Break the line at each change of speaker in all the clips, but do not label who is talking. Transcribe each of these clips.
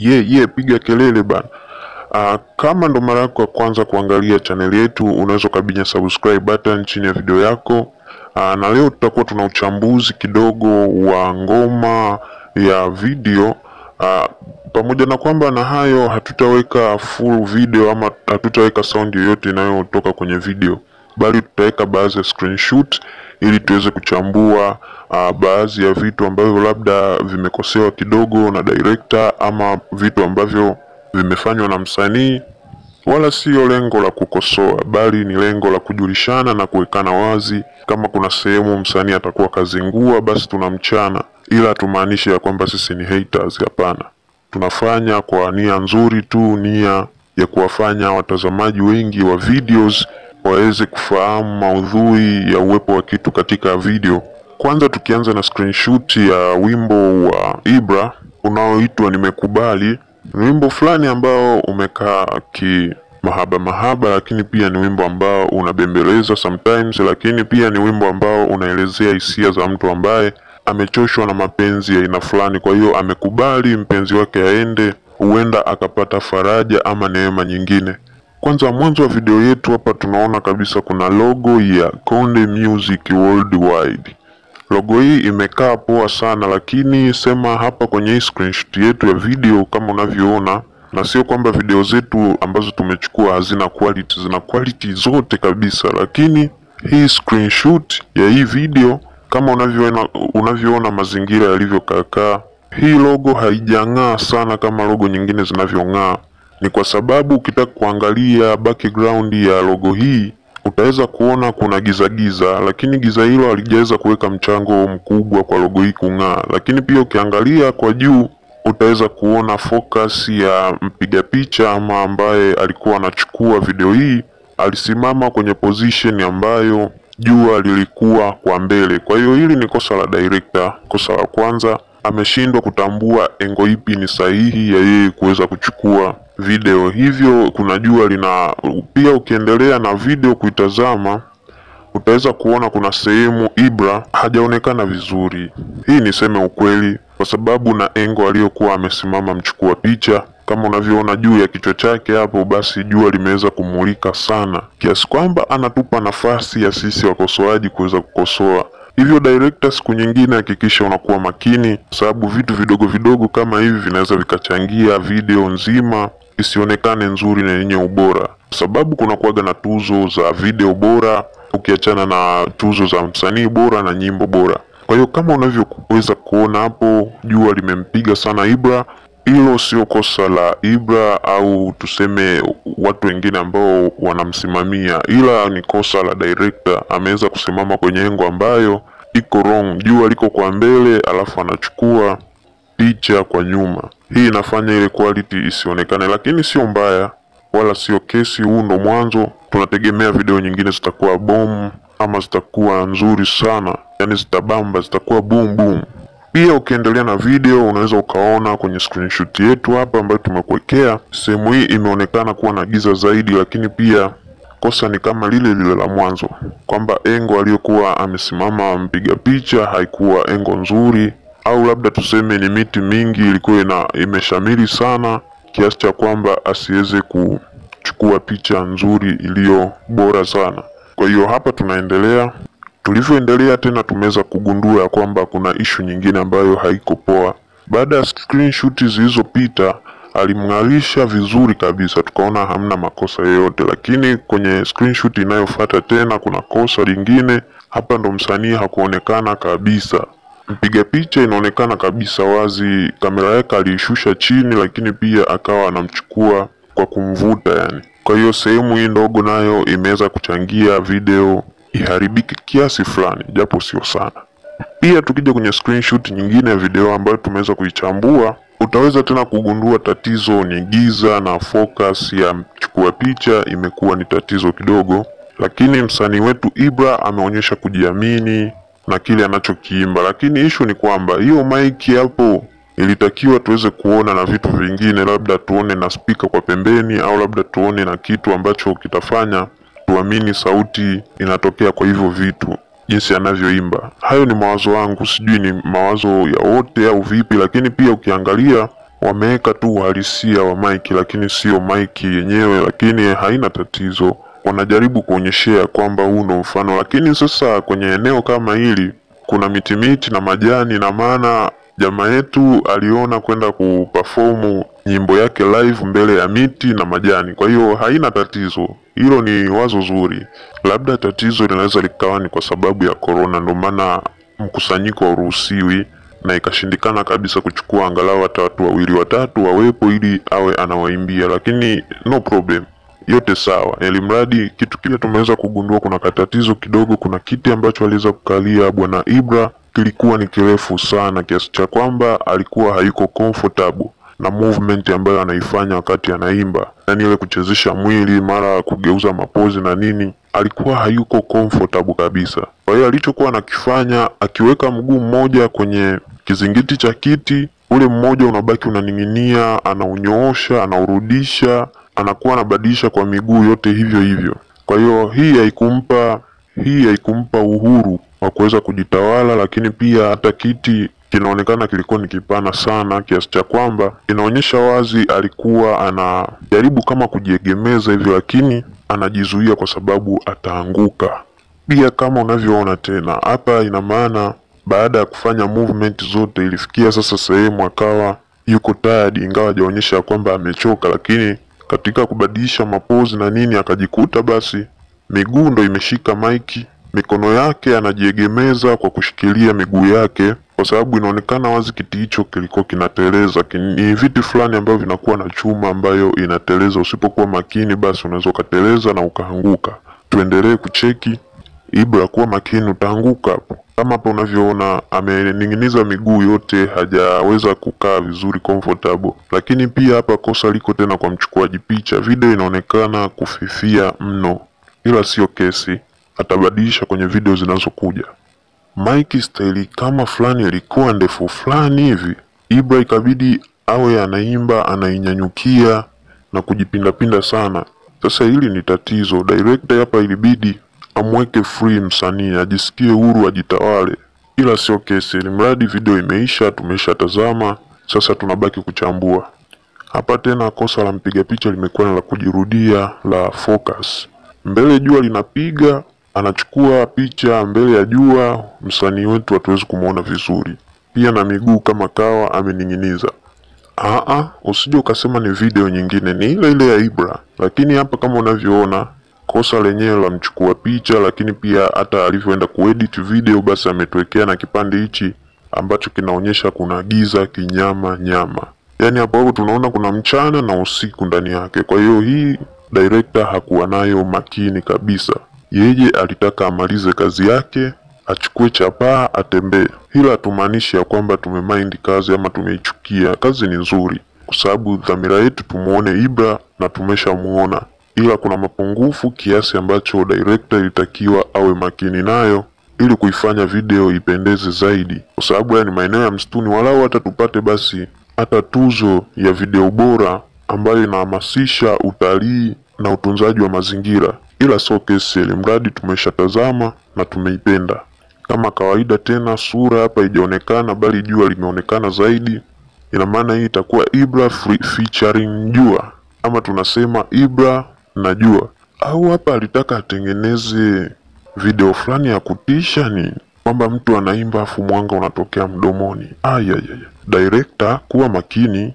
ye yeah, yeah, piga kelele bana. Uh, kama ndo mara yako ya kwanza kuangalia chaneli yetu, unaweza ukabinya subscribe button chini ya video yako. Uh, na leo tutakuwa tuna uchambuzi kidogo wa ngoma ya video uh, pamoja na kwamba na hayo hatutaweka full video ama hatutaweka sound yoyote inayotoka kwenye video, bali tutaweka baadhi ya screenshot ili tuweze kuchambua uh, baadhi ya vitu ambavyo labda vimekosewa kidogo na director ama vitu ambavyo vimefanywa na msanii, wala sio lengo la kukosoa, bali ni lengo la kujulishana na kuwekana wazi. Kama kuna sehemu msanii atakuwa kazingua, basi tunamchana, ila tumaanishe ya kwamba sisi ni haters. Hapana, tunafanya kwa nia nzuri tu, nia ya kuwafanya watazamaji wengi wa videos waweze kufahamu maudhui ya uwepo wa kitu katika video. Kwanza tukianza na screenshot ya wimbo wa Ibra unaoitwa Nimekubali. Ni wimbo fulani ambao umekaa ki mahaba mahaba, lakini pia ni wimbo ambao unabembeleza sometimes, lakini pia ni wimbo ambao unaelezea hisia za mtu ambaye amechoshwa na mapenzi ya aina fulani. Kwa hiyo amekubali mpenzi wake aende, huenda akapata faraja ama neema nyingine. Kwanza mwanzo wa video yetu hapa tunaona kabisa kuna logo ya Konde Music Worldwide. Logo hii imekaa poa sana, lakini sema hapa kwenye hii screenshot yetu ya video kama unavyoona, na sio kwamba video zetu ambazo tumechukua hazina quality, zina quality zote kabisa, lakini hii screenshot ya hii video kama unavyoona, unavyoona mazingira yalivyokaakaa, hii logo haijang'aa sana kama logo nyingine zinavyong'aa. Ni kwa sababu ukitaka kuangalia background ya logo hii utaweza kuona kuna giza giza, lakini giza hilo halijaweza kuweka mchango mkubwa kwa logo hii kung'aa. Lakini pia ukiangalia kwa juu utaweza kuona focus ya mpiga picha ama ambaye alikuwa anachukua video hii, alisimama kwenye position ambayo jua lilikuwa kwa mbele. Kwa hiyo hili ni kosa la director. Kosa la kwanza, ameshindwa kutambua engo ipi ni sahihi ya yeye kuweza kuchukua video, hivyo kuna jua lina. Pia ukiendelea na video kuitazama, utaweza kuona kuna sehemu Ibra hajaonekana vizuri. Hii niseme ukweli, kwa sababu na engo aliyokuwa amesimama mchukua picha kama unavyoona juu ya kichwa chake hapo, basi jua limeweza kumulika sana kiasi kwamba anatupa nafasi ya sisi wakosoaji kuweza kukosoa. Hivyo director, siku nyingine hakikisha unakuwa makini, sababu vitu vidogo vidogo kama hivi vinaweza vikachangia video nzima isionekane nzuri na yenye ubora, kwa sababu kuna kuwaga na tuzo za video bora, ukiachana na tuzo za msanii bora na nyimbo bora. Kwa hiyo kama unavyoweza kuona hapo, jua limempiga sana Ibra. Hilo sio kosa la Ibra au tuseme watu wengine ambao wanamsimamia, ila ni kosa la director. Ameweza kusimama kwenye engo ambayo iko wrong, jua liko kwa mbele, alafu anachukua picha kwa nyuma. Hii inafanya ile quality isionekane, lakini sio mbaya wala sio kesi. Huu ndo mwanzo, tunategemea video nyingine zitakuwa bomu ama zitakuwa nzuri sana, yani zitabamba, zitakuwa boom boom. Pia ukiendelea na video unaweza ukaona kwenye screenshot yetu hapa ambayo tumekuwekea, sehemu hii imeonekana kuwa na giza zaidi, lakini pia kosa ni kama lile lile la mwanzo, kwamba engo aliyokuwa amesimama mpiga picha haikuwa engo nzuri, au labda tuseme ni miti mingi ilikuwa ina imeshamiri sana kiasi cha kwamba asiweze kuchukua picha nzuri iliyo bora sana. Kwa hiyo hapa tunaendelea Tulivyoendelea tena tumeweza kugundua ya kwamba kuna ishu nyingine ambayo haiko poa. Baada ya screenshot zilizopita, alimng'arisha vizuri kabisa, tukaona hamna makosa yoyote, lakini kwenye screenshot inayofuata tena kuna kosa lingine. Hapa ndo msanii hakuonekana kabisa. Mpiga picha inaonekana kabisa wazi, kamera yake aliishusha chini, lakini pia akawa anamchukua kwa kumvuta yani. Kwa hiyo sehemu hii ndogo nayo imeweza kuchangia video iharibike kiasi fulani, japo sio sana. Pia tukija kwenye screenshot nyingine ya video ambayo tumeweza kuichambua, utaweza tena kugundua tatizo ni giza na focus ya mchukua picha imekuwa ni tatizo kidogo, lakini msanii wetu Ibra ameonyesha kujiamini na kile anachokiimba, lakini ishu ni kwamba hiyo maiki hapo ilitakiwa tuweze kuona na vitu vingine, labda tuone na spika kwa pembeni, au labda tuone na kitu ambacho kitafanya tuamini sauti inatokea kwa hivyo vitu jinsi anavyoimba. Hayo ni mawazo yangu, sijui ni mawazo ya wote au vipi, lakini pia ukiangalia wameweka tu uhalisia wa maiki, lakini sio maiki yenyewe, lakini haina tatizo. Wanajaribu kuonyeshea kwamba huu ndo mfano, lakini sasa kwenye eneo kama hili kuna miti miti na majani, na maana jamaa yetu aliona kwenda kuperform nyimbo yake live mbele ya miti na majani. Kwa hiyo haina tatizo, hilo ni wazo zuri. Labda tatizo linaweza likawa ni kwa sababu ya corona, ndio maana mkusanyiko hauruhusiwi na ikashindikana kabisa kuchukua angalau hata watu wawili watatu wawepo ili awe anawaimbia, lakini no problem, yote sawa, ili mradi kitu kile tumeweza kugundua kuna katatizo kidogo. Kuna kiti ambacho aliweza kukalia bwana Ibra kilikuwa ni kirefu sana kiasi cha kwamba alikuwa hayuko comfortable na movement ambayo anaifanya wakati anaimba, yani ile kuchezesha mwili mara kugeuza mapozi na nini, alikuwa hayuko comfortable kabisa. Kwa hiyo alichokuwa anakifanya, akiweka mguu mmoja kwenye kizingiti cha kiti, ule mmoja unabaki unaning'inia, anaunyoosha, anaurudisha, anakuwa anabadilisha kwa miguu yote hivyo hivyo. Kwa hiyo hii haikumpa hii haikumpa uhuru wa kuweza kujitawala, lakini pia hata kiti kinaonekana kilikuwa ni kipana sana kiasi cha kwamba inaonyesha wazi alikuwa anajaribu kama kujiegemeza hivyo, lakini anajizuia kwa sababu ataanguka. Pia kama unavyoona tena hapa, ina maana baada ya kufanya movement zote ilifikia sasa sehemu akawa yuko tired, ingawa hajaonyesha kwamba amechoka, lakini katika kubadilisha mapozi na nini akajikuta basi miguu ndo imeshika maiki, mikono yake anajiegemeza kwa kushikilia miguu yake, kwa sababu inaonekana wazi kiti hicho kilikuwa kinateleza. Ni viti fulani ambavyo vinakuwa na chuma ambayo inateleza, usipokuwa makini basi unaweza ukateleza na ukaanguka. Tuendelee kucheki Ibra, kuwa makini, utaanguka hapo. Kama hapo unavyoona amening'iniza miguu yote, hajaweza kukaa vizuri comfortable. Lakini pia hapa kosa liko tena kwa mchukuaji picha, video inaonekana kufifia mno, ila sio kesi, atabadilisha kwenye video zinazokuja. Mike staili kama fulani ilikuwa ndefu fulani hivi, Ibra ikabidi awe anaimba anainyanyukia na kujipindapinda sana. Sasa hili ni tatizo. Director hapa ilibidi amweke free msanii ajisikie huru ajitawale, ila sio kesi. Ili mradi video imeisha, tumeshatazama, sasa tunabaki kuchambua. Hapa tena kosa la mpiga picha limekuwa ni la kujirudia la focus. Mbele jua linapiga, anachukua picha mbele ya jua, msanii wetu hatuwezi kumwona vizuri. Pia na miguu kama kawa amening'iniza. Aa, usije ukasema ni video nyingine, ni ile ile ya Ibra. Lakini hapa kama unavyoona kosa lenyewe la mchukua picha, lakini pia hata alivyoenda kuedit video, basi ametuwekea na kipande hichi ambacho kinaonyesha kuna giza kinyama nyama, yaani hapo hapo tunaona kuna mchana na usiku ndani yake. Kwa hiyo hii director hakuwa nayo makini kabisa. Yeye alitaka amalize kazi yake, achukue chapaa atembee. Hila tumaanishi ya kwamba tumemind kazi ama tumeichukia. Kazi ni nzuri, kwa sababu dhamira yetu tumuone Ibra na tumeshamuona, ila kuna mapungufu kiasi ambacho director ilitakiwa awe makini nayo ili kuifanya video ipendeze zaidi, kwa sababu haya ni maeneo ya msituni, walau hata tupate basi hata tuzo ya video bora ambayo inahamasisha utalii na utunzaji wa mazingira, ila sio kesi, mradi tumeshatazama na tumeipenda. Kama kawaida tena, sura hapa ijaonekana, bali jua limeonekana zaidi. Ina maana hii itakuwa Ibra featuring jua, ama tunasema Ibra na jua, au hapa alitaka atengeneze video fulani ya kutisha, ni kwamba mtu anaimba afu mwanga unatokea mdomoni. Ayayaya, director kuwa makini.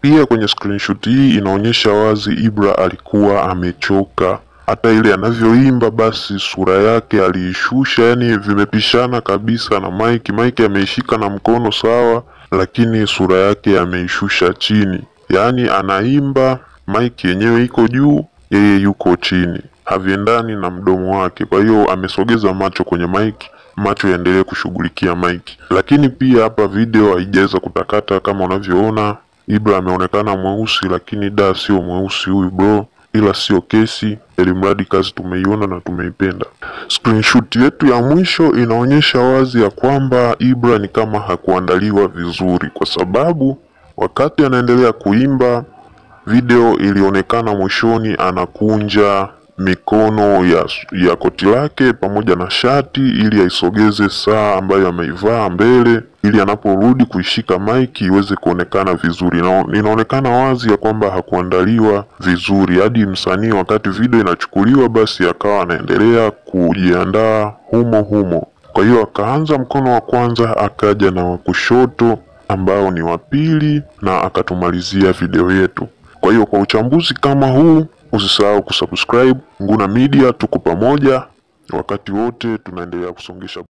Pia kwenye screenshot hii inaonyesha wazi Ibra alikuwa amechoka. Hata ile anavyoimba basi sura yake aliishusha, yani vimepishana kabisa na Mike. Mike ameishika na mkono sawa, lakini sura yake ameishusha chini, yani anaimba Mike yenyewe iko juu, yeye yuko chini, haviendani na mdomo wake. Kwa hiyo amesogeza macho kwenye maiki, macho yaendelee kushughulikia maiki. Lakini pia hapa video haijaweza kutakata kama unavyoona. Ibra ameonekana mweusi, lakini da sio mweusi huyu bro, ila sio kesi, elimradi kazi tumeiona na tumeipenda. Screenshot yetu ya mwisho inaonyesha wazi ya kwamba Ibra ni kama hakuandaliwa vizuri, kwa sababu wakati anaendelea kuimba video ilionekana mwishoni anakunja mikono ya, ya koti lake pamoja na shati ili aisogeze saa ambayo ameivaa mbele ili anaporudi kuishika maiki iweze kuonekana vizuri. Na inaonekana wazi ya kwamba hakuandaliwa vizuri, hadi msanii wakati video inachukuliwa, basi akawa anaendelea kujiandaa humo humo. Kwa hiyo akaanza mkono wa kwanza, akaja na wa kushoto ambao ni wa pili, na akatumalizia video yetu. Kwa hiyo kwa uchambuzi kama huu, usisahau kusubscribe Nguna Media. Tuko pamoja wakati wote, tunaendelea kusongesha